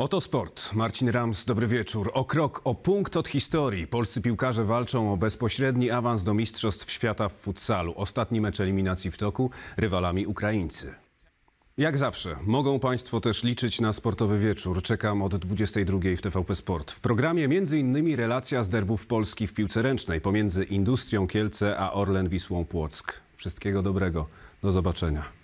Oto sport. Marcin Rams, dobry wieczór. O krok, o punkt od historii. Polscy piłkarze walczą o bezpośredni awans do Mistrzostw Świata w futsalu. Ostatni mecz eliminacji w toku, rywalami Ukraińcy. Jak zawsze, mogą Państwo też liczyć na sportowy wieczór. Czekam od 22 w TVP Sport. W programie m.in. relacja z derbów Polski w piłce ręcznej pomiędzy Industrią Kielce a Orlen Wisłą Płock. Wszystkiego dobrego. Do zobaczenia.